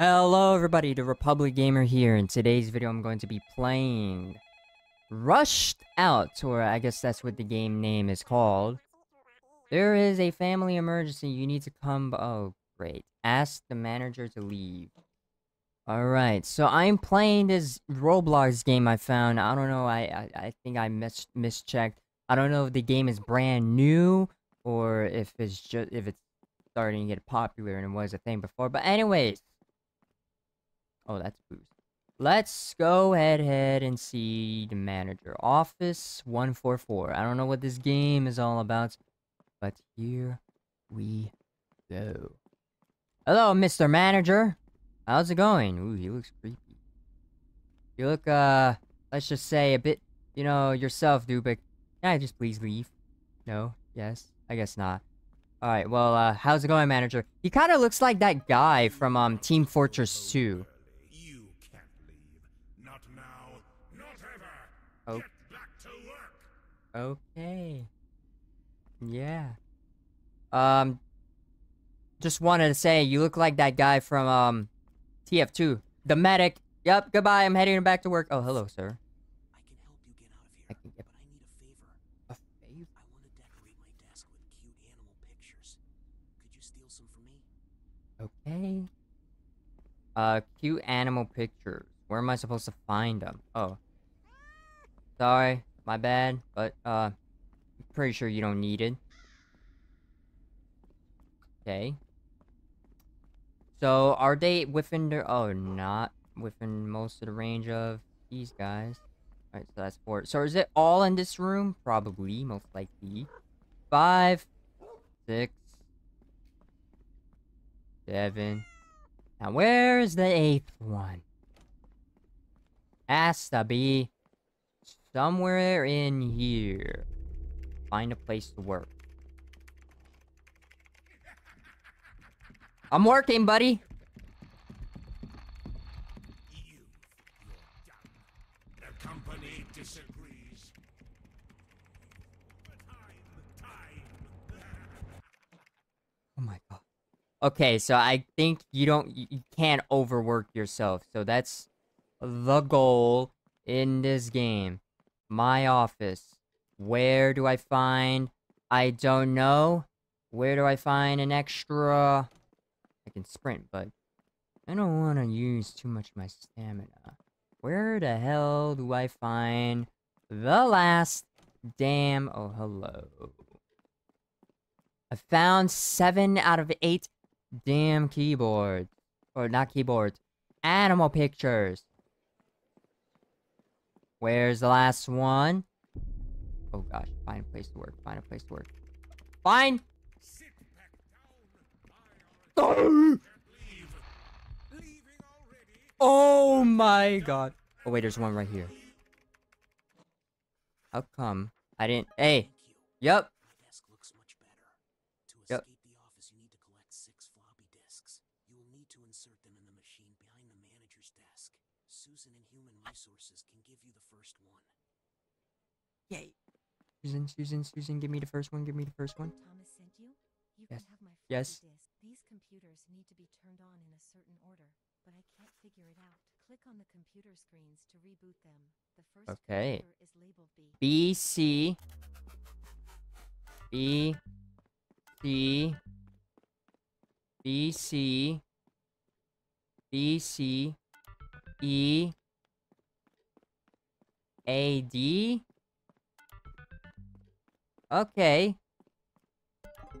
Hello everybody, the Republic Gamer here. In today's video, I'm going to be playing Rushed Out, or I guess that's what the game name is called. There is a family emergency. You need to come. Oh, great. Ask the manager to leave. Alright, so I'm playing this Roblox game I found. I don't know, I, I, I think I mis mischecked. I don't know if the game is brand new, or if it's just, if it's starting to get popular and it was a thing before. But anyways, Oh, that's boost. Let's go ahead, ahead and see the manager. Office 144. I don't know what this game is all about, but here we go. Hello, Mr. Manager. How's it going? Ooh, he looks creepy. You look, uh, let's just say a bit, you know, yourself, Dubik. Can I just please leave? No? Yes? I guess not. Alright, well, uh, how's it going, manager? He kind of looks like that guy from, um, Team Fortress 2. Okay. Yeah. Um. Just wanted to say, you look like that guy from, um, TF2. The medic. Yep, goodbye, I'm heading back to work. Oh, hello, sir. I can help you get out of here, I can get... but I need a favor. A favor? I want to decorate my desk with cute animal pictures. Could you steal some for me? Okay. Uh, cute animal pictures. Where am I supposed to find them? Oh. Sorry, my bad, but, uh, pretty sure you don't need it. Okay. So, are they within the- oh, not within most of the range of these guys. Alright, so that's four. So is it all in this room? Probably, most likely. Five, six, seven. Now, where's the eighth one? Has to be somewhere in here. Find a place to work. I'm working, buddy. Oh my god. Okay, so I think you don't you can't overwork yourself. So that's the goal in this game. My office. Where do I find I don't know. Where do I find an extra I can sprint, but I don't want to use too much of my stamina. Where the hell do I find the last damn oh hello. I found seven out of eight damn keyboards. Or not keyboards. Animal pictures. Where's the last one? Oh gosh, find a place to work. Find a place to work. Fine. Sit back down. Oh, leave. Leaving already? my god. Oh wait, there's one right here. How come I didn't? Hey. Yep. My desk looks much better. To Yep. escape the office, you need to collect six floppy disks. You will need to insert them in the machine behind the manager's desk. Susan in Human Resources can give you the first one. Yay. Susan, Susan, Susan, give me the first one. Give me the first one. Thomas sent you? You Yes. can have my Yes. disk. These computers need to be turned on in a certain order, but I can't figure it out. Click on the computer screens to reboot them. The first Okay. computer is labeled B. B C B C B C B C E A D Okay.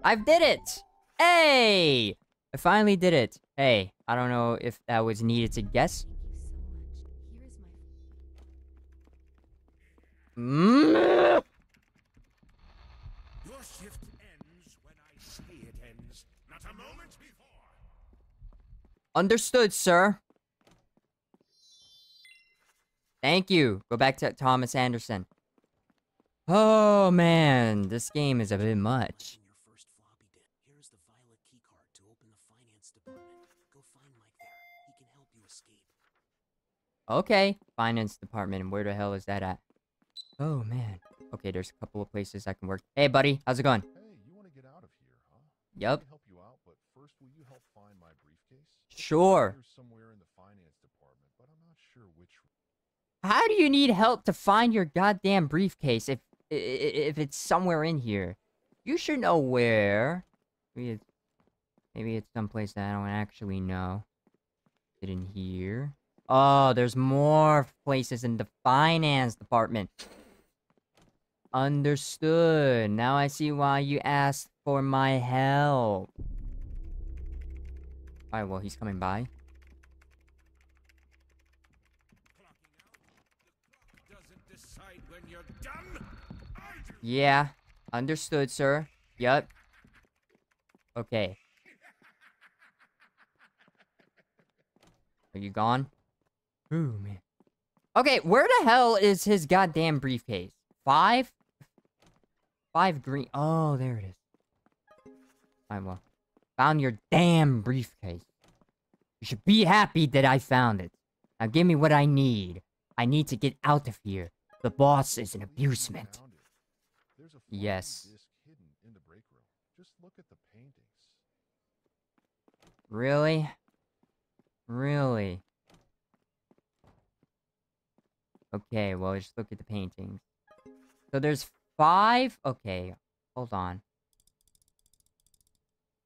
I've did it! Hey! I finally did it. Hey, I don't know if that was needed to guess. Thank you so much. Here is my Mm. Your shift ends when I say it ends, not a moment before. Understood, sir. Thank you. Go back to Thomas Anderson. Oh man, this game is a bit much. In your first floppy disk. Here's the violet keycard to open the finance department. Go find Mike there. He can help you escape. Okay, finance department. Where the hell is that at? Oh man. Okay, there's a couple of places I can work. Hey, buddy, how's it going? Hey, you want to get out of here, huh? Yup. Help you out, but first, will you help find my briefcase? Sure. They're somewhere in the finance department, but I'm not sure which. How do you need help to find your goddamn briefcase if if it's somewhere in here? You should know where. Maybe it's, maybe it's someplace that I don't actually know. Is it in here? Oh, there's more places in the finance department. Understood. Now I see why you asked for my help. Alright, well, he's coming by. Doesn't decide when you're done. I do. Yeah, understood, sir. Yup. Okay. Are you gone? Ooh, man. Okay, where the hell is his goddamn briefcase? Five? Five green. Oh, there it is. Alright, well. Found your damn briefcase. You should be happy that I found it. Now give me what I need. I need to get out of here. The boss is an abusement. found it. There's a floppy Yes. disk hidden in the break room. Just look at the paintings. Really? Really? Okay, well, just look at the paintings. So there's five? Okay, hold on.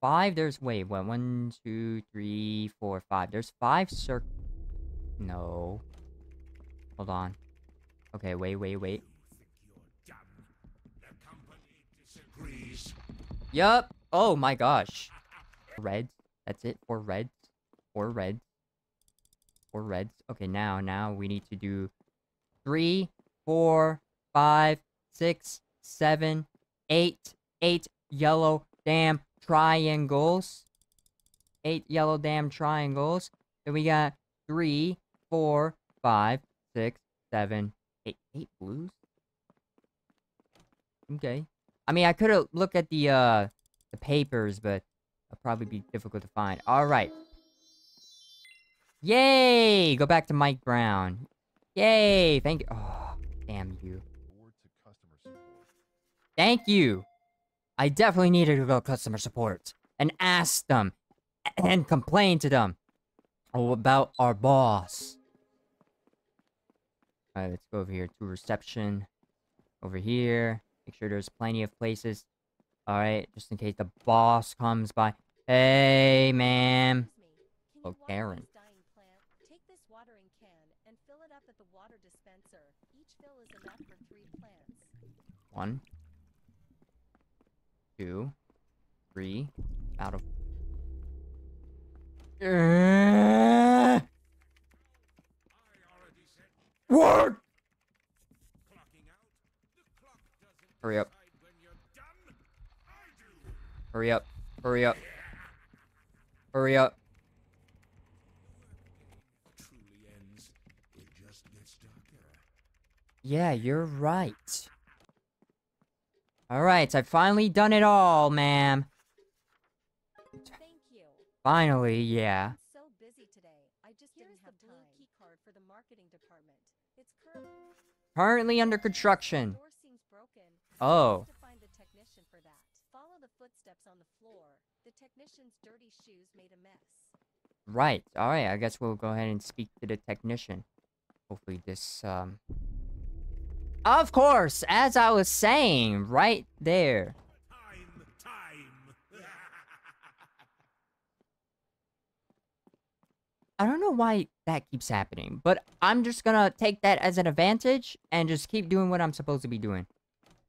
Five, there's, wait, what? One, two, three, four, five. There's five circ... No. Hold on. Okay, wait, wait, wait. You think you're done? The company disagrees. Yup. Oh my gosh. Reds. That's it. Four reds. Four reds. Four reds. Okay, now, now we need to do three, four, five, six, seven, eight, eight yellow damn triangles. Eight yellow damn triangles. Then we got three, four, five, six, seven, eight, eight blues. Okay. I mean, I could have looked at the uh the papers, but it'll probably be difficult to find. All right. Yay! Go back to Mike Brown. Yay! Thank you. Oh, damn you. Forward to customer support. Thank you. I definitely needed to go customer support and ask them and complain to them about our boss. Alright, let's go over here to reception. Over here. Make sure there's plenty of places. Alright, just in case the boss comes by. Hey, ma'am. Excuse Oh, Karen. this dying plant? Take this watering can and fill it up at the water dispenser. Each fill is enough for three plants. One, two, three, out of. Uh, I already said what? clocking out. The clock doesn't Hurry up. Hurry up! Hurry up! Hurry up! Yeah, you're right. Alright, I've finally done it all, ma'am. Thank you. Finally, yeah. Currently under construction. Oh. Have to find the technician for that. Follow the footsteps on the floor. The technician's dirty shoes made a mess. Right. I guess we'll go ahead and speak to the technician. Hopefully this, um... Of course! As I was saying, right there. Time, time. I don't know why that keeps happening, but I'm just gonna take that as an advantage and just keep doing what I'm supposed to be doing.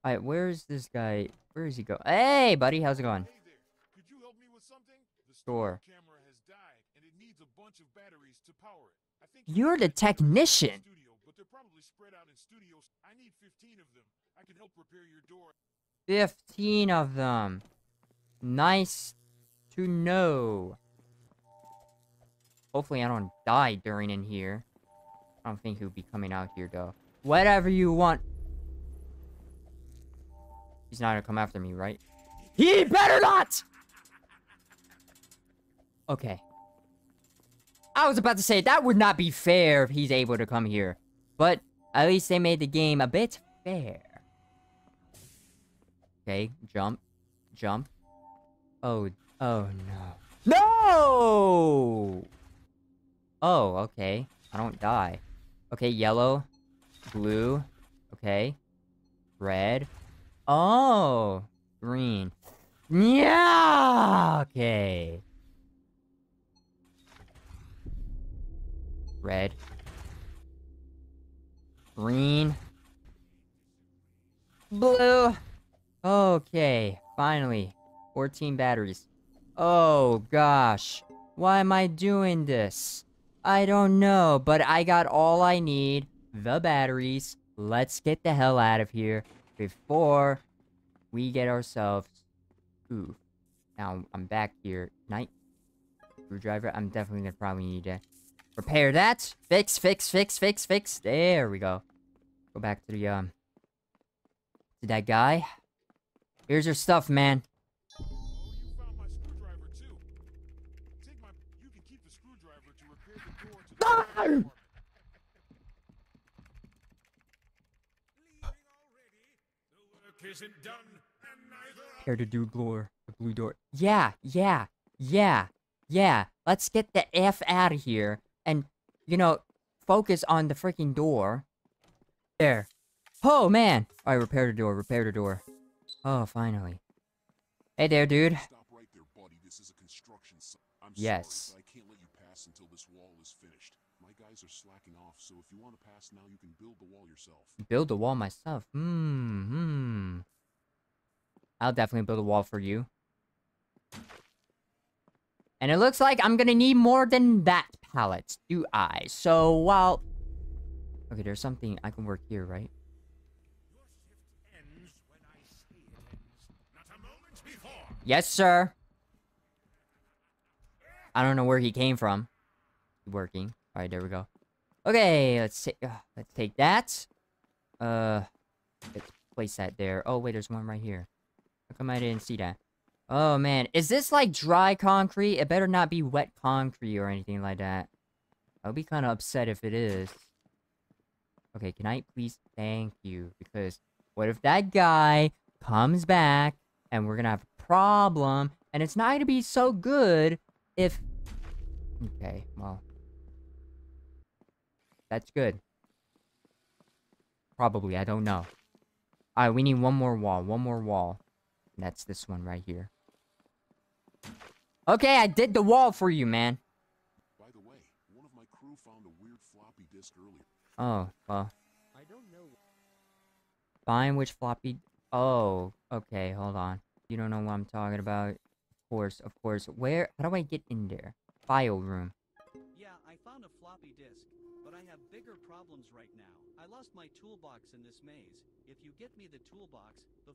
Alright, where's this guy? Where is he go? Hey, buddy, how's it going? Hey there. Could you help me with something? The Sure. studio camera has died, and it needs a bunch of batteries to power it. I think you You're the get them in technician. Studio, but they're probably spread out in studios. I need 15 of them. I can help repair your door. 15 of them. Nice to know. Hopefully I don't die during in here. I don't think he'll be coming out here though. Whatever you want. He's not gonna come after me, right? He better not! Okay. I was about to say, that would not be fair if he's able to come here. But, at least they made the game a bit fair. Okay, jump. Jump. Oh, oh no. No! Oh! Okay. I don't die. Okay, yellow. Blue. Okay. Red. Oh! Green. Yeah! Okay. Red. Green. Blue. Okay, finally. 14 batteries. Oh gosh. Why am I doing this? I don't know, but I got all I need. The batteries. Let's get the hell out of here before we get ourselves... Ooh. Now, I'm back here. Night. Screwdriver. I'm definitely gonna probably need to repair that. Fix, fix, fix, fix, fix. There we go. Go back to the, um... To that guy. Here's your stuff, man. Oh, you found my screwdriver too. Take my. You can keep the screwdriver to repair the door to the. Ah! apartment. Leaving already? The work isn't done, and neither are Here to do. The blue door. Yeah, yeah, yeah, yeah. Let's get the F out of here. And, you know, focus on the freaking door. There. Oh, man. Alright, repair the door, repair the door. Oh, finally. Hey there, dude. Stop right there, buddy. This is a construction site. I'm Yes. sorry, but I can't let you pass until this wall is finished. My guys are slacking off, so if you want to pass now, you can build the wall yourself. Build a wall myself. Hmm, hmm. I'll definitely build a wall for you. And it looks like I'm gonna need more than that pallet, do I? So, while... Okay, there's something I can work here, right? Yes, sir. I don't know where he came from. Working. All right, there we go. Okay, let's take uh, let's take that. Uh, let's place that there. Oh wait, there's one right here. How come I didn't see that? Oh man, is this like dry concrete? It better not be wet concrete or anything like that. I'll be kind of upset if it is. Okay, can I please thank you? Because what if that guy comes back and we're gonna have a problem and it's not gonna be so good if okay well that's good. Probably i don't know. All right we need one more wall one more wall. And that's this one right here. Okay i did the wall for you man. By the way, one of my crew found a weird floppy disk earlier. oh well. I don't know. find which floppy oh okay hold on. You don't know what i'm talking about? Of course of course. Where how do i get in there? File room. Yeah, I found a floppy disk, but I have bigger problems right now. I lost my toolbox in this maze. If you get me the toolbox, the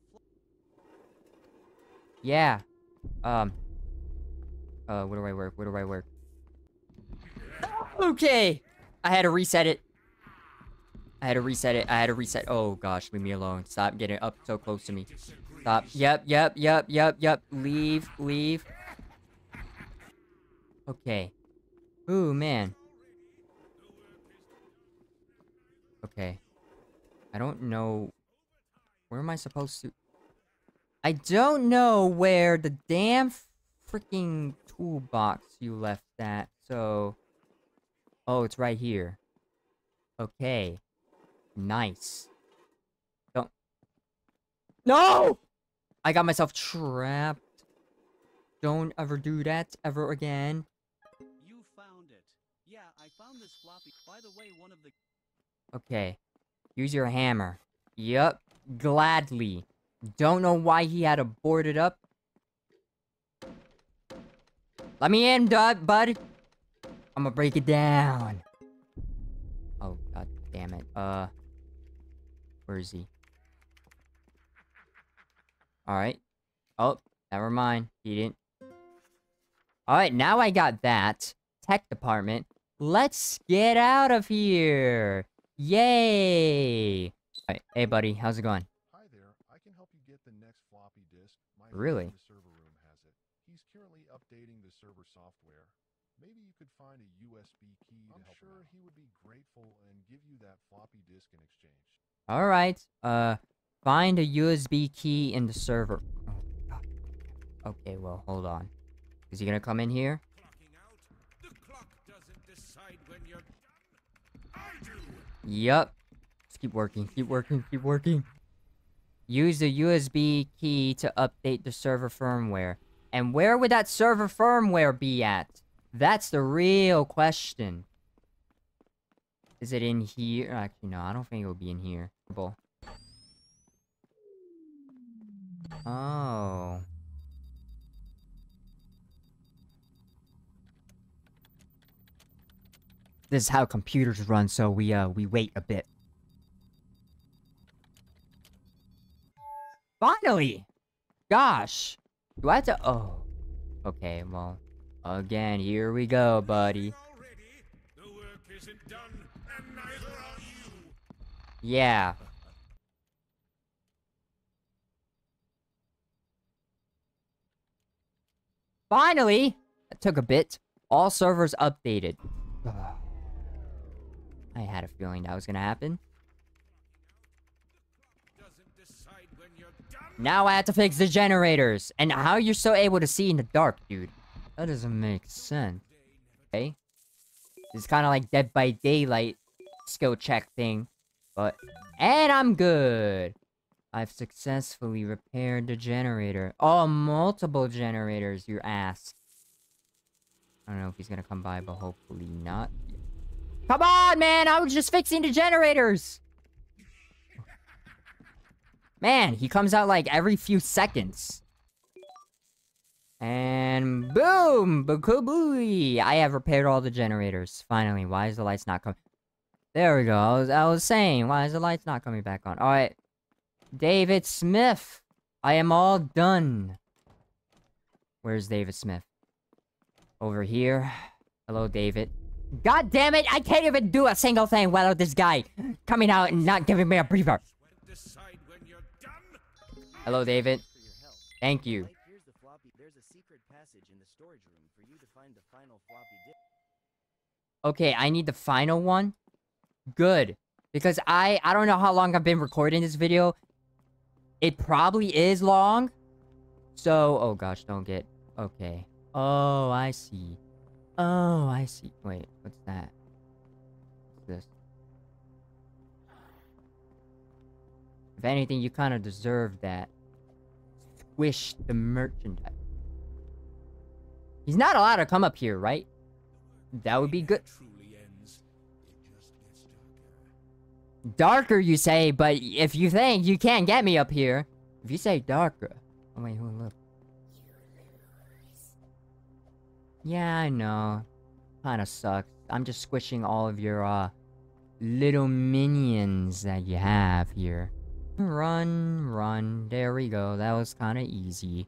Yeah. Um. Uh, where do I work? Where do I work? Okay! I had to reset it. I had to reset it. I had to reset. Oh gosh, leave me alone. Stop getting up so close to me. Stop. Yep, yep, yep, yep, yep. Leave, leave. Okay. Ooh, man. Okay. I don't know. Where am I supposed to? I don't know where the damn freaking toolbox you left that, so... Oh, it's right here. Okay. Nice. Don't... No! I got myself trapped. Don't ever do that ever again. you found it. Yeah, I found this floppy. By the way, one of the Okay. Use your hammer. Yup. Gladly. Don't know why he had to board it up. Let me in, dud, bud. I'm gonna break it down. Oh, god damn it. Uh. Where is he? Alright. Oh, never mind. He didn't. Alright, now I got that. Tech department. Let's get out of here. Yay! Alright, hey buddy, how's it going? Hi there. I can help you get the next floppy disk. My Really? the server room has it. He's currently updating the server software. Maybe you could find a USB key to I'm help sure he would be grateful and give you that floppy disk in exchange. Alright, uh, find a USB key in the server. Oh, God. Okay, well, hold on. Is he gonna come in here? Clock decide when you're done. I Just keep working, keep working, keep working. Use the USB key to update the server firmware. And where would that server firmware be at? That's the real question. Is it in here? Actually, no, I don't think it will be in here. Oh. This is how computers run, so we uh we wait a bit. Finally! Gosh! Do I have to- oh. Okay, well. Again, here we go, buddy. Done. Yeah. Finally! That took a bit. All servers updated. Ugh. I had a feeling that was gonna happen. Now I have to fix the generators. And how you're so able to see in the dark, dude. That doesn't make sense. Okay? It's kind of like Dead by Daylight skill check thing. But... And I'm good! I've successfully repaired the generator. Oh, multiple generators, your ass. I don't know if he's gonna come by, but hopefully not. Come on, man! I was just fixing the generators! Man, he comes out like every few seconds. And boom! Bakabooey! I have repaired all the generators. Finally, why is the lights not coming? There we go. I was, I was saying, why is the lights not coming back on? Alright. David Smith! I am all done. Where's David Smith? Over here. Hello, David. God damn it! I can't even do a single thing without this guy coming out and not giving me a breather. Hello, David. Thank you. Okay, I need the final one. Good. Because I I don't know how long I've been recording this video. It probably is long. So, oh gosh, don't get okay. Oh, I see. Oh, I see. Wait, what's that? What's this? If anything, you kind of deserve that. Squish the merchandise. He's not allowed to come up here, right? That would be good. Darker, you say, but if you think you can't get me up here, if you say darker, oh wait, who look? Yeah, I know. Kinda sucks. I'm just squishing all of your, uh, little minions that you have here. Run, run. There we go. That was kinda easy.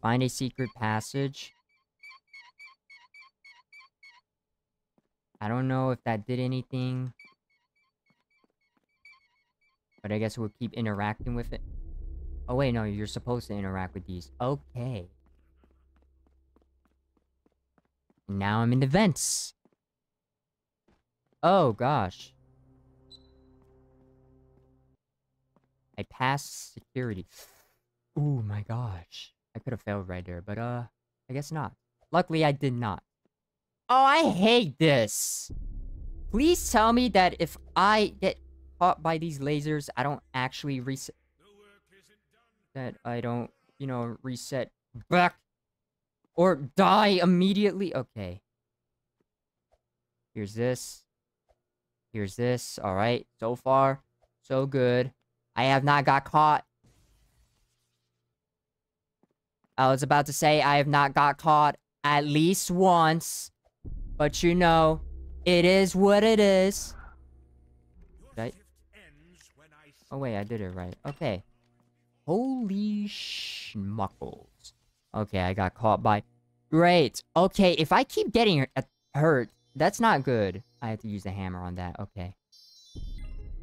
Find a secret passage. I don't know if that did anything. But I guess we'll keep interacting with it. Oh wait, no, you're supposed to interact with these. Okay. Now I'm in the vents. Oh gosh. I passed security. Oh my gosh. I could have failed right there, but uh, I guess not. Luckily, I did not. Oh, I hate this. Please tell me that if I get caught by these lasers, I don't actually reset. That I don't, you know, reset back. Or die immediately. Okay. Here's this. Here's this. Alright. So far, so good. I have not got caught. I was about to say I have not got caught at least once. But you know, it is what it is. Right. shift ends when I Oh wait, I did it right. Okay. Holy schmuckles. Okay, I got caught by... Great. Okay, if I keep getting hurt, that's not good. I have to use the hammer on that. Okay.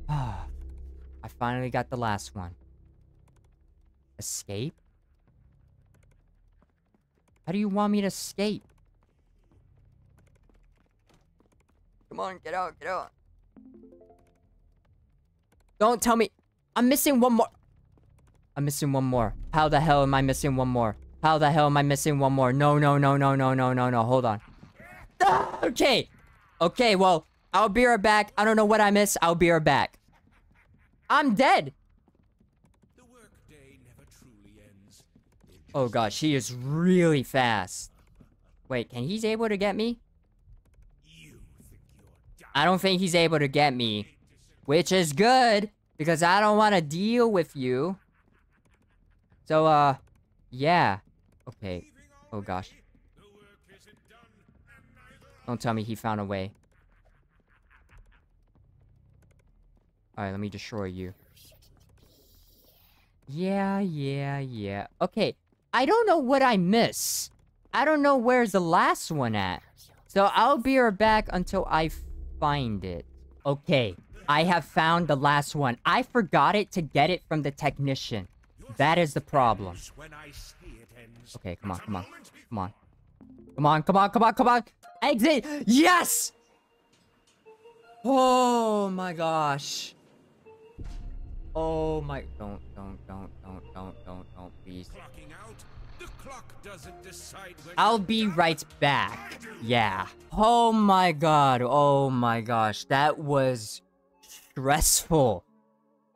Ah, I finally got the last one. Escape? How do you want me to escape? Come on, get out, get out. Don't tell me. I'm missing one more. I'm missing one more. How the hell am I missing one more? How the hell am I missing one more? No, no, no, no, no, no, no, no. Hold on. Ah, Okay. Okay, well, I'll be right back. I don't know what I missed. I'll be right back. I'm dead. The workday never truly ends. Oh gosh, he is really fast. Wait, can he's able to get me? You think you're. I don't think he's able to get me. Which is good, because I don't want to deal with you. So, uh, yeah. Okay. Oh gosh. Don't tell me he found a way. Alright, let me destroy you. Yeah, yeah, yeah. Okay, I don't know what I miss. I don't know where's the last one at. So I'll be right back until I find it. Okay, I have found the last one. I forgot it to get it from the technician. That is the problem. Okay, come on, come on, come on. Come on, come on, come on, come on! Exit! Yes! Oh my gosh. Oh my... Don't, don't, don't, don't, don't, don't, don't, please. Clocking out. The clock doesn't decide when I'll be right back. Yeah. Oh my god. Oh my gosh. That was stressful.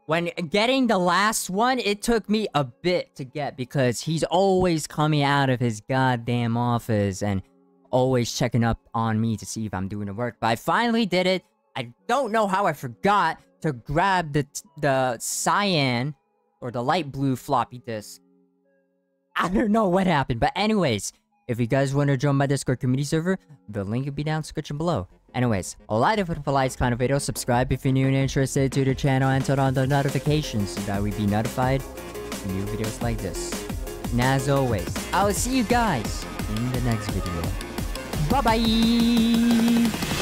When getting the last one, it took me a bit to get because he's always coming out of his goddamn office and always checking up on me to see if I'm doing the work. But I finally did it. I don't know how I forgot to grab the the cyan or the light blue floppy disk. I don't know what happened, but anyways, if you guys want to join my Discord community server, the link will be down in the description below. Anyways, a like if it likes kind of video, subscribe if you're new and interested to the channel, and turn on the notifications so that we be notified of new videos like this. And as always, I will see you guys in the next video. Bye bye!